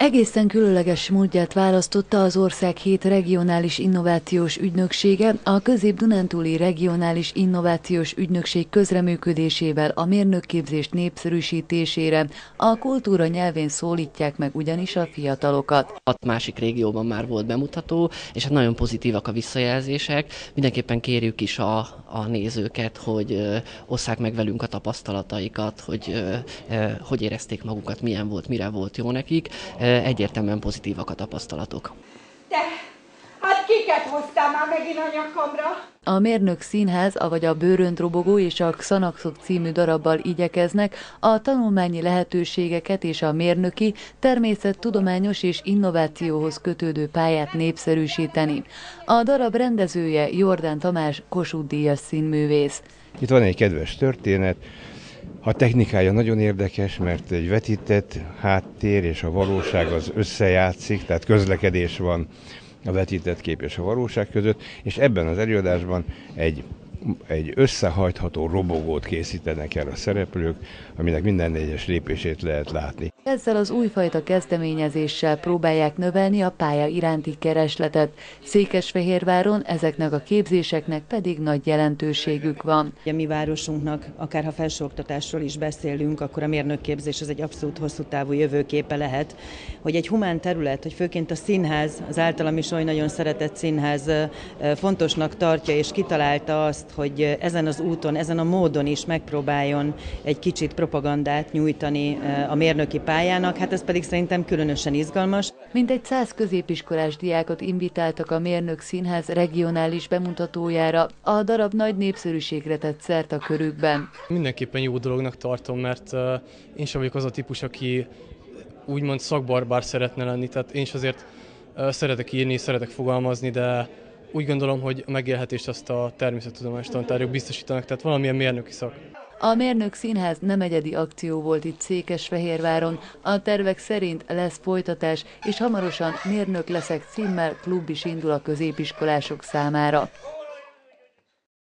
Egészen különleges módját választotta az ország hét regionális innovációs ügynöksége, a Közép-Dunántúli Regionális Innovációs Ügynökség közreműködésével a mérnökképzést népszerűsítésére. A kultúra nyelvén szólítják meg ugyanis a fiatalokat. Hat másik régióban már volt bemutató, és hát nagyon pozitívak a visszajelzések. Mindenképpen kérjük is a, a nézőket, hogy osszák meg velünk a tapasztalataikat, hogy hogy érezték magukat, milyen volt, mire volt jó nekik egyértelműen pozitívak a tapasztalatok. Te, hát kiket hoztál már megint a nyakamra? A Mérnök Színház, avagy a Bőrönt robogó és a Xanaxok című darabbal igyekeznek a tanulmányi lehetőségeket és a mérnöki, természettudományos és innovációhoz kötődő pályát népszerűsíteni. A darab rendezője Jordán Tamás Kossuth Díjas színművész. Itt van egy kedves történet, a technikája nagyon érdekes, mert egy vetített háttér és a valóság az összejátszik, tehát közlekedés van a vetített kép és a valóság között, és ebben az előadásban egy egy összehajtható robogót készítenek el a szereplők, aminek minden egyes lépését lehet látni. Ezzel az újfajta kezdeményezéssel próbálják növelni a pálya iránti keresletet. Székesfehérváron ezeknek a képzéseknek pedig nagy jelentőségük van. A mi városunknak, akár ha felsőoktatásról is beszélünk, akkor a mérnökképzés az egy abszolút hosszú távú jövőképe lehet, hogy egy humán terület, hogy főként a színház, az általam is oly nagyon szeretett színház fontosnak tartja és kitalálta azt, hogy ezen az úton, ezen a módon is megpróbáljon egy kicsit propagandát nyújtani a mérnöki pályának, hát ez pedig szerintem különösen izgalmas. Mintegy száz középiskolás diákot invitáltak a Mérnök Színház regionális bemutatójára. A darab nagy népszerűségre tett szert a körükben. Mindenképpen jó dolognak tartom, mert én sem vagyok az a típus, aki úgymond szakbarbár szeretne lenni, tehát én is azért szeretek írni, szeretek fogalmazni, de úgy gondolom, hogy a megélhetést azt a természettudományos tantárgyok biztosítanak, tehát valamilyen mérnöki szak. A Mérnök Színház nem egyedi akció volt itt Székesfehérváron. A tervek szerint lesz folytatás, és hamarosan Mérnök leszek címmel klub is indul a középiskolások számára.